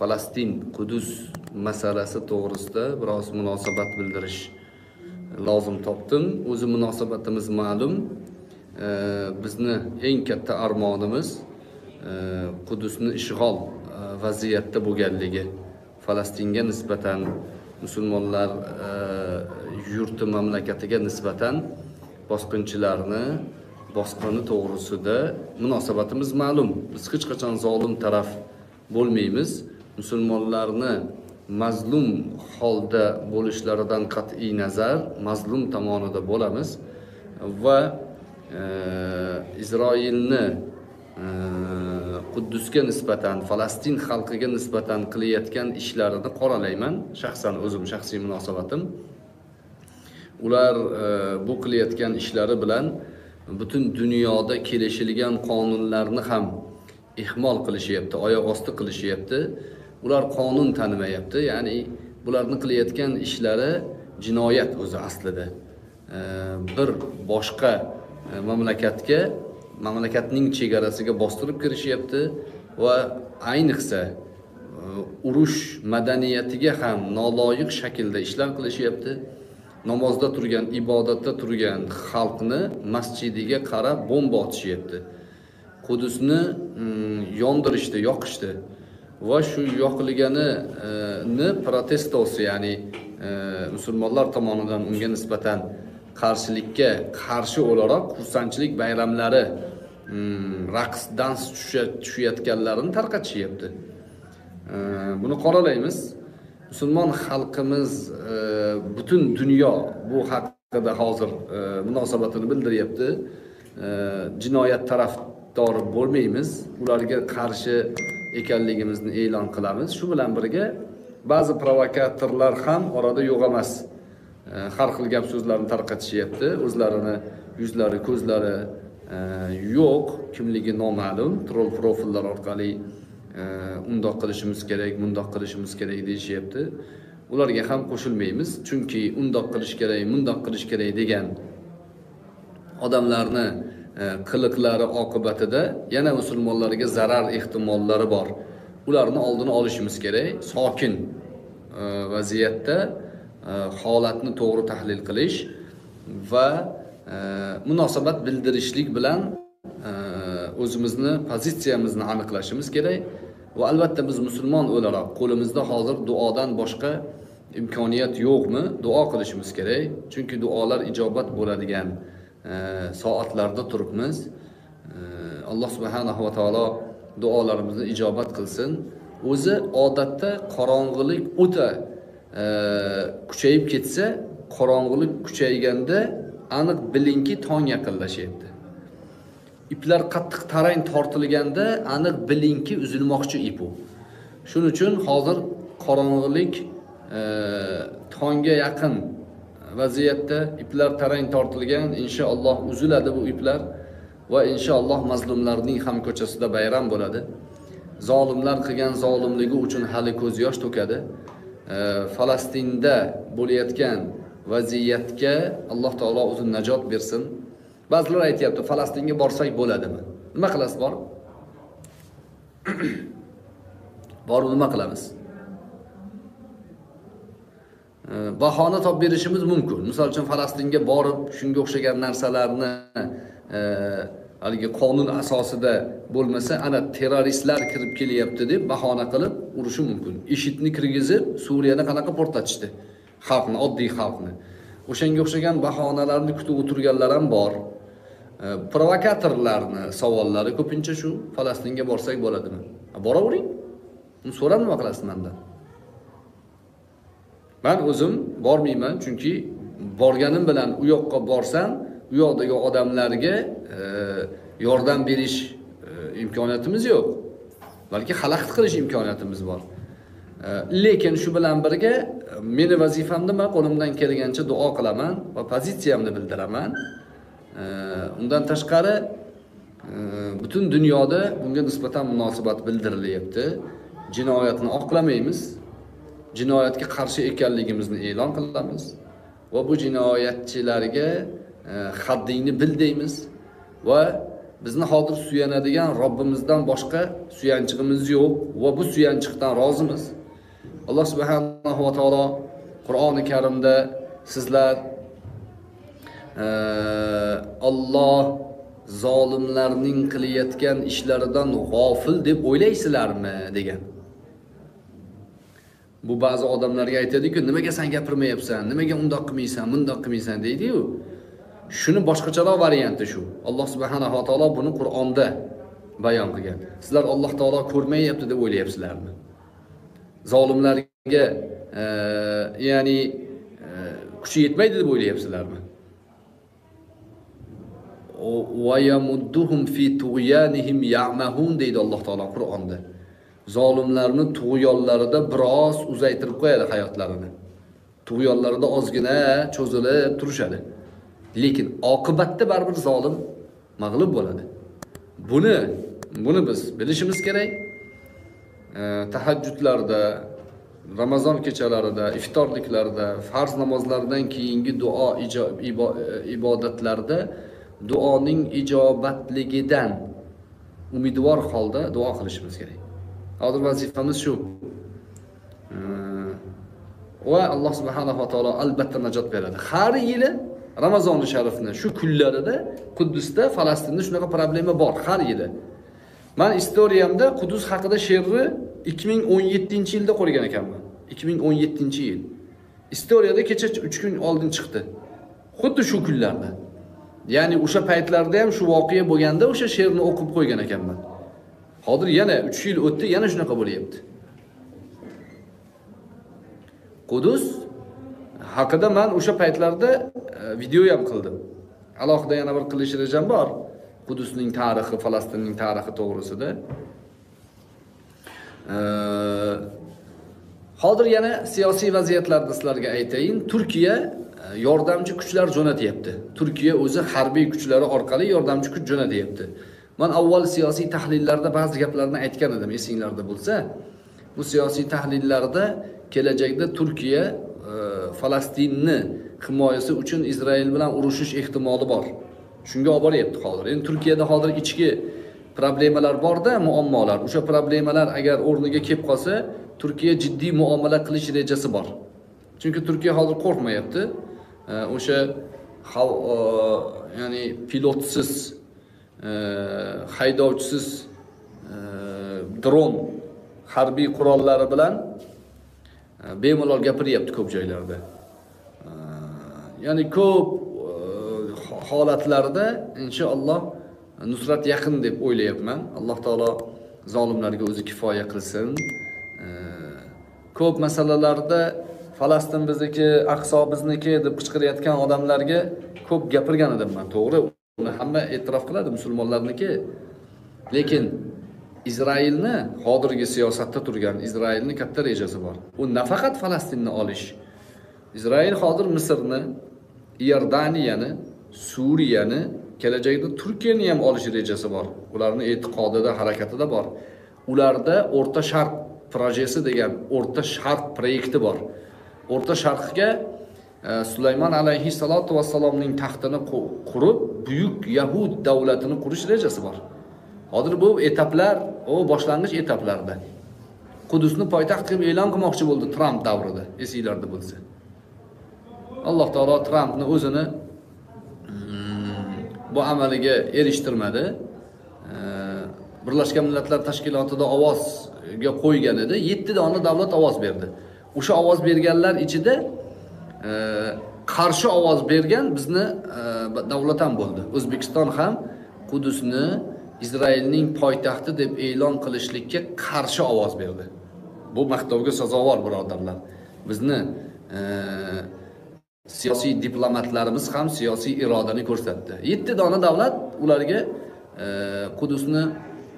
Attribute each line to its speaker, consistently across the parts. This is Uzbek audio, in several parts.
Speaker 1: falastin qudus masalasi to'g'risida biroz munosabat bildirish e, lozim topdim. O'zi munosabatimiz ma'lum. E, bizni eng katta armonimiz e, qudusni ishg'ol vaziyatda bo'lganligi falastinga nisbatan musulmonlar yurti mamlakatiga nisbatan bosqinchilarni bosqini to'g'risida munosabatimiz ma'lum. Biz hech qachon zolim taraf bo'lmaymiz. Musulmonlarni mazlum holda bo'lishlaridan qat'iy nazar mazlum tomonida bo'lamiz va e, isroilni e, quddusga nisbatan falastin xalqiga nisbatan qilayotgan ishlarini qoralayman shaxsan o'zim shaxsiy munosabatim. Ular e, bu qilayotgan ishlari bilan butun dunyoda kelishilgan qonunlarni ham ehmol qilishyapti oyoq osti qilishyapti. Ular qonun tanimayapti ya'ni bularni qilayotgan ishlari jinoyat o'zi aslida. Bir boshqa e, mamlakatga mamlakatning chegarasiga bostirib kirishyapti va ayniqsa e, urush madaniyatiga ham noloyiq shaklda ishlar qilishyapti. Namozda turgan ibodatda turgan xalqni masjidiga qarab bomba otishyapti. Qudusni mm, yondirishdi yoqishdi. Va shu yoqilganini protestosi ya'ni e, musulmonlar tomonidan unga nisbatan qarshilikka qarshi o'laroq xursandchilik bayramlari mm, raqs dans tushayotganlarini tarqatishyapti. E, buni qoralaymiz. Musulmon xalqimiz e, butun dunyo bu haqida hozir e, munosabatini bildiryapti. E, jinoyat tarafdori bo'lmaymiz. Ularga qarshi ekanligimizni e'lon qilamiz. Shu bilan birga ba'zi provokatorlar ham orada yo'q emas e, har xil gap so'zlarni tarqatishyapti. O'zlarini yuzlari ko'zlari e, yo'q kimligi noma'lum. Troll profillar orqali e, undoq qilishimiz kerak bundoq qilishimiz kerak deyishyapti. Ularga ham qo'shilmaymiz. Chunki undoq qilish kerak bundoq qilish kerak degan odamlarni E, qiliqlari oqibatida yana musulmonlarga zarar ehtimollari bor. Ularni oldini olishimiz kerak. Sokin e, vaziyatda e, holatni to'g'ri tahlil qilish va munosabat bildirishlik bilan o'zimizni pozitsiyamizni aniqlashimiz kerak. Va albatta biz musulmon o'laroq qo'limizda hozir duodan boshqa imkoniyat yo'qmi? Duo qilishimiz kerak. Chunki duolar ijobat bo'ladigan soatlarda turibmiz. Alloh subhanahu va taolo duolarimizni ijobat qilsin. O'zi odatda qorong'ilik o'ta e, kuchayib ketsa qorong'ilik kuchayganda aniq bilingki tong yaqinlashyapti. Iplar qattiq tarang tortilganda aniq bilingki uzilmoqchi ip u shuning uchun hozir qorong'ilik e, tongga yaqin vaziyatda iplar tarang tortilgan inshaalloh uziladi bu iplar va inshaalloh mazlumlarning ham ko'chasida bayram bo'ladi. Zolimlar qilgan zolimligi uchun hali ko'z yosh to'kadi. Falastinda bo'layotgan vaziyatga alloh taolo o'zi najot bersin. Ba'zilar aytyapti falastinga borsak bo'ladimi? Nima qilasiz borib borib nima qilamiz? Bahona topib berishimiz mumkin. Misol uchun falastinga borib shunga o'xshagan narsalarni e, haligi qonun asosida bo'lmasa ana terroristlar kirib kelyapti deb bahona qilib urishi mumkin. Ishidni kirgizib suriyani qanaqa portlatishdi? Xalqni oddiy xalqni. O'shanga o'xshagan bahonalarni kutib o'tirganlar ham bor. E, provokatorlarni savollari ko'pincha shu falastinga borsak bo'ladimi? Boravering. So'ra nima qilasiz mandan man o'zim bormayman chunki borganim bilan u yoqqa borsam u yoqdagi odamlarga e, yordam berish e, imkoniyatimiz yo'q. Balki xalaqit qilish imkoniyatimiz bor. E, lekin shu bilan birga meni vazifamni man qo'limdan kelgancha duo qilaman va pozitsiyamni bildiraman. E, undan tashqari e, butun dunyoda bunga nisbatan munosabat bildirilyapti. Jinoyatni oqlamaymiz. Jinoyatga qarshi ekanligimizni e'lon qilamiz va bu jinoyatchilarga e, haddingni bil deymiz va bizni hozir suyanadigan robbimizdan boshqa suyanchig'imiz yo'q va bu suyanchiqdan rozimiz alloh subhanahu va taolo qur'oni karimda sizlar e, Alloh zolimlarning qilayotgan ishlaridan g'ofil deb o'ylaysizlarmi degan. Bu ba'zi odamlarga aytadi-ku, nimaga sen gapirmayapsan, nimaga undoq qilmaysan, bundoq qilmaysan deydiyu Shuni boshqacharoq varianti shu. Alloh subhanahu va taolo buni Qur'onda bayon qilgan. Sizlar Alloh taolo ko'rmayapti deb o'ylayapsizlarmi? Zolimlarga e, ya'ni e, kuchi yetmaydi deb o'ylayapsizlarmi? yamudduhum fi deydi Alloh taolo Qur'onda. Zolimlarni tug'yonlarida biroz uzaytirib qo'yadi hayotlarini. Tug'yonlarida ozgina cho'zilib turishadi. Lekin oqibatda baribir zolim mag'lub bo'ladi. Buni buni biz bilishimiz kerak. E, tahajjudlarda, Ramazon kechalarida, iftorliklarda, farz namozlaridan keyingi duo ibodatlarda duoning ijobatligidan umidvor holda duo qilishimiz kerak hozir vazifamiz shu. Va alloh subhanahu va taolo albatta najot beradi. Har yili ramazoni sharifni shu kunlarida quddusda falastinda shunaqa problema bor har yili. Man istoriyamda qudus haqida she'rni 2017 yilda qo'ygan ekanman. 2017 yil. Istoriyada kecha 3 kun oldin chiqdi. Xuddi shu kunlarda. Ya'ni o'sha paytlarda ham shu voqea bo'lganda o'sha she'rni o'qib qo'ygan ekanman. Hozir yana 3 yil o'tdi yana shunaqa bo'lyapti. Qudus haqida man o'sha paytlarda e, video ham qildim. Alohida yana bir qilish rejam bor. Qudusning tarixi falastinning tarixi to'g'risida. E, hozir yana siyosiy vaziyatlarni sizlarga aytayin turkiya e, yordamchi kuchlar jo'natyapti. Turkiya o'zi harbiy kuchlari orqali yordamchi kuch jo'natyapti. Man avval siyosiy tahlillarda ba'zi gaplarni aytgan edim esinglarda bo'lsa. Bu siyosiy tahlillarda kelajakda turkiya e, falastinni himoyasi uchun isroil bilan urushish ehtimoli bor. Shunga olib boryapti hozir. Endi turkiyada hozir ichki problemalar borda muammolar. O'sha problemalar agar o'rniga kelib qolsa turkiya jiddiy muomala qilish rejasi bor. Chunki turkiya hozir qo'rqmayapti. E, o'sha e, ya'ni pilotsiz Э, haydovchisiz э, dron harbiy qurollari bilan э, bemalol gapiryapti ko'p joylarda. Ya'ni ko'p e, holatlarda inshaalloh nusrat yaqin deb o'ylayapman. Alloh taolo zolimlarga o'zi kifoya qilsin. E, ko'p masalalarda falastin bizniki aqso bizniki deb qichqirayotgan odamlarga ko'p gapirgan edim man to'g'ri? Buni hamma e'tirof qiladi musulmonlarniki. Lekin izroilni hozirgi siyosatda turgan izroilni katta rejasi bor. U nafaqat falastinni olish. Izroil hozir misrni iordaniyani suriyani kelajakda turkiyani ham olish rejasi bor. Ularni e'tiqodida harakatida bor. Ularda o'rta sharq projesi degan o'rta sharq proyekti bor. O'rta sharqga sulaymon alayhissalotu vassalomning taxtini qurib buyuk yahud davlatini qurish rejasi bor hozir bu etaplar u boshlang'ich etaplarda qudusni poytaxt qilib e'lon qilmoqchi bo'ldi tramp davrida esinglarda bo'lsa alloh taolo trampni o'zini bu amaliga erishtirmadi birlashgan millatlar tashkilotida ovozga qo'ygan edi. Yetti dona davlat ovoz berdi o'sha ovoz berganlar ichida qarshi ovoz bergan bizni e, davlat ham bo'ldi. O'zbekiston ham qudusni izroilning poytaxti deb e'lon qilishlikka qarshi ovoz berdi. Bu maqtovga sazovor birodarlar. Bizni e, siyosiy diplomatlarimiz ham siyosiy irodani ko'rsatdi. Yetti dona davlat ularga e, qudusni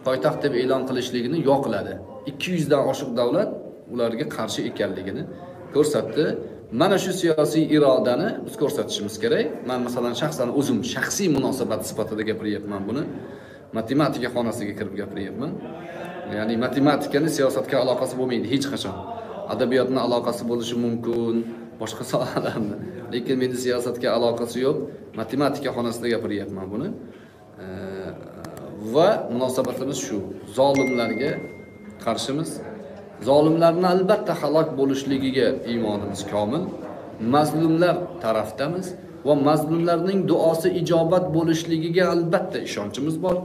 Speaker 1: poytaxt deb e'lon qilishligini yoqladi. Ikki yuzdan oshiq davlat ularga qarshi ekanligini ko'rsatdi. Mana shu siyosiy irodani biz ko'rsatishimiz kerak. Man masalan shaxsan o'zim shaxsiy munosabat sifatida gapiryapman buni. Matematika xonasiga kirib gapiryapman. Ya'ni matematikani siyosatga aloqasi bo'lmaydi hech qachon. Adabiyotni aloqasi bo'lishi mumkin boshqa sohalarni. Lekin meni siyosatga aloqasi yo'q. Matematika xonasida gapiryapman buni. Va munosabatimiz shu. Zolimlarga qarshimiz zolimlarni albatta halok bo'lishligiga iymonimiz komil. Mazlumlar tarafdamiz va mazlumlarning duosi ijobat bo'lishligiga albatta ishonchimiz bor.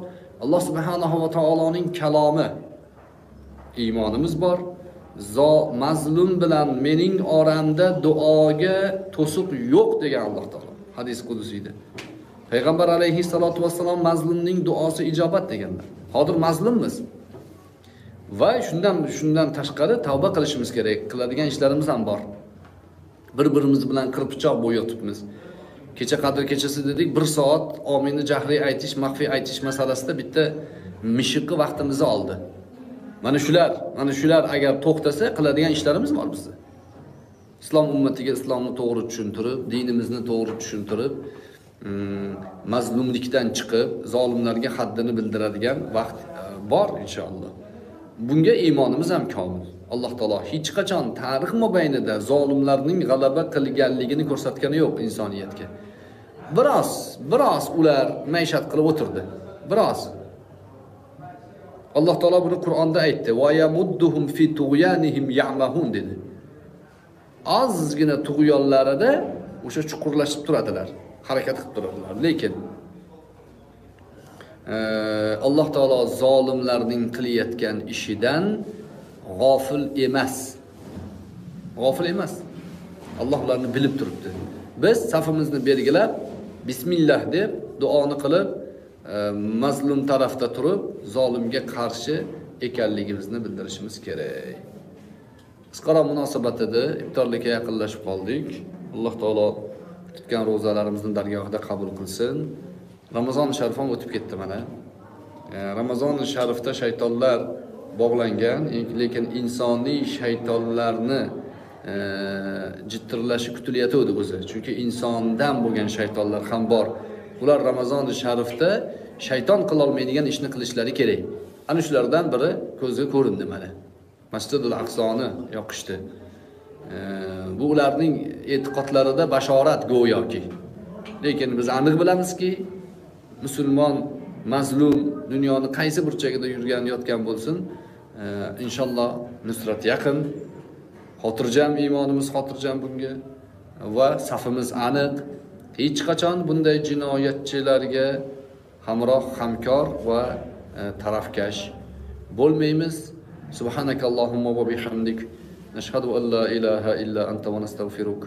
Speaker 1: Alloh subhanahu va taoloning kalomi iymonimiz bor. Zo mazlum bilan mening oramda duoga to'siq yo'q degan alloh taolo hadis qudusiyda payg'ambar alayhissalotu vassalom mazlumning duosi ijobat deganlar hozir mazlummiz? Va shundan shundan tashqari tavba qilishimiz kerak. Qiladigan ishlarimiz ham bor. Bir birimiz bilan qirpichoq bo'yotibmiz kecha qadr kechasi dedik bir soat omini jahriy aytish maxfiy aytish masalasida bitta mishiqni vaqtimizni oldi. Mana shular mana shular agar to'xtasa qiladigan ishlarimiz bor bizni islom ummatiga islomni to'g'ri tushuntirib dinimizni to'g'ri tushuntirib mm, mazlumlikdan chiqib zolimlarga haddini bildiradigan vaqt e, bor inshaalloh. Bunga iymonimiz ham komil. Alloh taolo hech qachon tarix mobaynida zolimlarning g'alaba qilganligini ko'rsatgani yo'q insoniyatga. Biroz biroz ular maishat qilib o'tirdi. Biroz. Alloh taolo buni qur'onda aytdi. Fi ya'mahun dedi. Ozgina tug'yonlarida o'sha chuqurlashib turadilar harakat qilib turadilar. Lekin alloh taolo zolimlarning qilayotgan ishidan g'ofil emas. G'ofil emas. Alloh ularni bilib turibdi. Biz safimizni belgilab bismillah deb duoni qilib e, mazlum tarafda turib zolimga qarshi ekanligimizni bildirishimiz kerak. Qisqaroq munosabat edi iftorlikka yaqinlashib qoldik. Alloh taolo tutgan ro'zalarimizni dargohida qabul qilsin. Ramazon sharif ham o'tib ketdi mana. E, ramazoni sharifda shaytonlar bog'langan lekin insoniy shaytonlarni e, jittirlashi kutilayotgandi o'zi. Chunki insondan bo'lgan shaytonlar ham bor. Ular ramazoni sharifda shayton qilolmaydigan ishni qilishlari kerak. Ana shulardan biri ko'zga ko'rindi mana. Masjidul aqsoni yoqishdi. E, bu ularning e'tiqodlarida bashorat go'yoki. Lekin biz aniq bilamizki musulmon mazlum dunyoni qaysi burchagida yurgan yotgan bo'lsin e, inshaalloh nusrat yaqin xotirjam iymonimiz xotirjam bunga va safimiz aniq. Hech qachon bunday jinoyatchilarga hamroh hamkor va e, tarafkash bo'lmaymiz. Subhanakallohumma va bihamdik. Nashhadu an la ilaha illa anta va nastag'firuk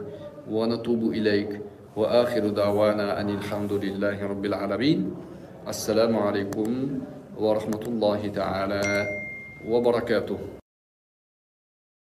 Speaker 1: va natubu ilayk. وآخر دعوانا أن الحمد لله رب العالمين. السلام عليكم ورحمة الله تعالى وبركاته.